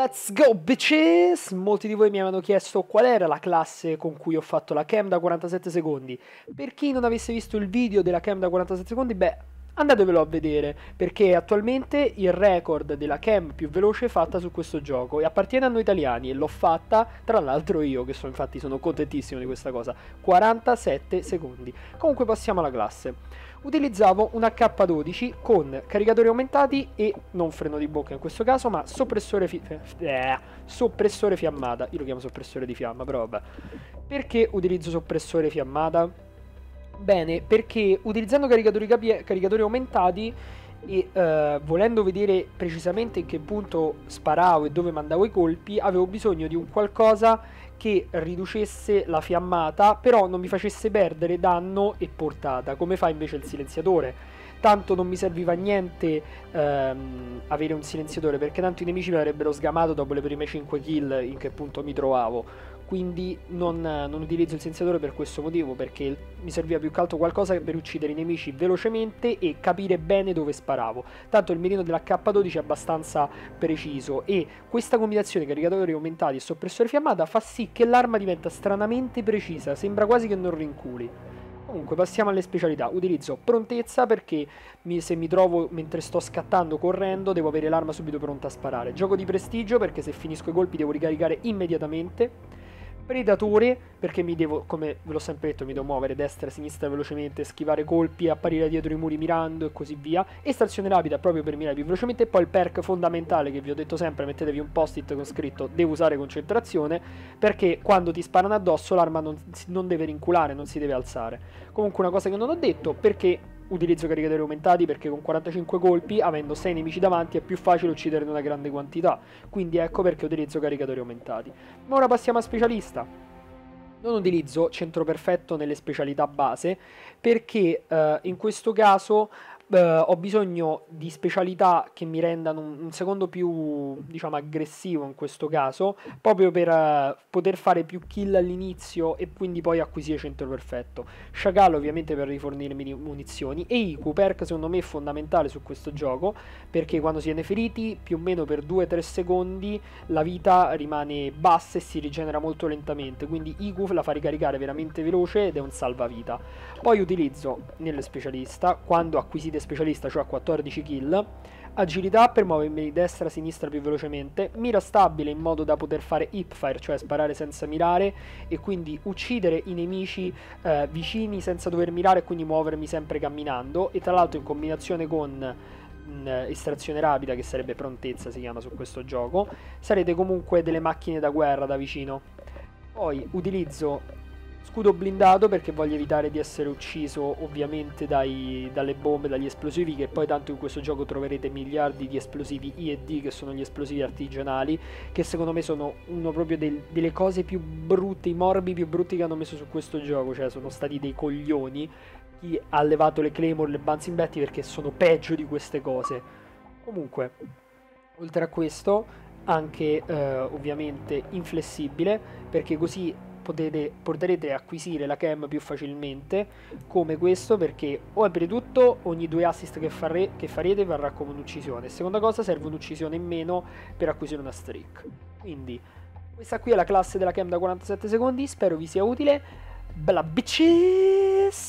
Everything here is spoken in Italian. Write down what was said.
Let's go bitches! Molti di voi mi avevano chiesto qual era la classe con cui ho fatto la cam da 47 secondi. Per chi non avesse visto il video della cam da 47 secondi, beh, andatevelo a vedere, perché attualmente il record della cam più veloce è fatta su questo gioco e appartiene a noi italiani e l'ho fatta, tra l'altro io, che sono infatti sono contentissimo di questa cosa, 47 secondi. Comunque passiamo alla classe utilizzavo un H12 con caricatori aumentati e non freno di bocca in questo caso, ma soppressore, fi- eh, soppressore fiammata. Io lo chiamo soppressore di fiamma, però vabbè. Perché utilizzo soppressore fiammata? Bene, perché utilizzando caricatori, caricatori aumentati e uh, volendo vedere precisamente in che punto sparavo e dove mandavo i colpi, avevo bisogno di un qualcosa che riducesse la fiammata, però non mi facesse perdere danno e portata, come fa invece il silenziatore. Tanto non mi serviva niente ehm, avere un silenziatore, perché tanto i nemici mi avrebbero sgamato dopo le prime 5 kill in che punto mi trovavo quindi non, non, utilizzo il senziatore per questo motivo, perché mi serviva più che altro qualcosa per uccidere i nemici velocemente e capire bene dove sparavo. Tanto il mirino dell'H12 è abbastanza preciso e questa combinazione caricatori aumentati e soppressore fiammata fa sì che l'arma diventa stranamente precisa, sembra quasi che non rinculi. Comunque passiamo alle specialità. Utilizzo prontezza perché mi, se mi trovo mentre sto scattando correndo devo avere l'arma subito pronta a sparare. Gioco di prestigio perché se finisco i colpi devo ricaricare immediatamente Predatore, perché mi devo, come ve l'ho sempre detto, mi devo muovere destra e sinistra velocemente, schivare colpi, apparire dietro i muri mirando e così via. Estrazione rapida proprio per mirare più velocemente. E poi il perk fondamentale che vi ho detto sempre, mettetevi un post-it con scritto devo usare concentrazione, perché quando ti sparano addosso l'arma non, non deve rinculare, non si deve alzare. Comunque una cosa che non ho detto, perché utilizzo caricatori aumentati perché con 45 colpi, avendo 6 nemici davanti, è più facile uccidere in una grande quantità. Quindi ecco perché utilizzo caricatori aumentati. Ma ora passiamo a specialista. Non utilizzo centro perfetto nelle specialità base perché eh, in questo caso Uh, ho bisogno di specialità che mi rendano un, un, secondo più, diciamo, aggressivo in questo caso, proprio per uh, poter fare più kill all'inizio e quindi poi acquisire centro perfetto. Shakal ovviamente per rifornirmi munizioni e Iku perk secondo me è fondamentale su questo gioco perché quando si viene feriti più o meno per 2-3 secondi la vita rimane bassa e si rigenera molto lentamente, quindi Iku la fa ricaricare veramente veloce ed è un salvavita. Poi utilizzo nelle specialista quando acquisite agile specialista, cioè 14 kill, agilità per muovermi di destra a sinistra più velocemente, mira stabile in modo da poter fare hipfire, cioè sparare senza mirare e quindi uccidere i nemici eh, vicini senza dover mirare e quindi muovermi sempre camminando. E tra l'altro in combinazione con mm, estrazione rapida che sarebbe prontezza si chiama su questo gioco sarete comunque delle macchine da guerra da vicino. Poi utilizzo Scudo blindato perché voglio evitare di essere ucciso ovviamente dai, dalle bombe, dagli esplosivi che poi tanto in questo gioco troverete miliardi di esplosivi I e D che sono gli esplosivi artigianali che secondo me sono uno proprio del, delle cose più brutte, i morbi più brutti che hanno messo su questo gioco, cioè sono stati dei coglioni chi ha levato le Claymore, le Bouncing Betty perché sono peggio di queste cose. Comunque, oltre a questo, anche eh, ovviamente inflessibile perché così potete, potrete acquisire la cam più facilmente come questo perché oltretutto ogni due assist che, fare, che farete varrà come un'uccisione. Seconda cosa serve un'uccisione in meno per acquisire una streak. Quindi questa qui è la classe della cam da 47 secondi spero vi sia utile. Bella bitches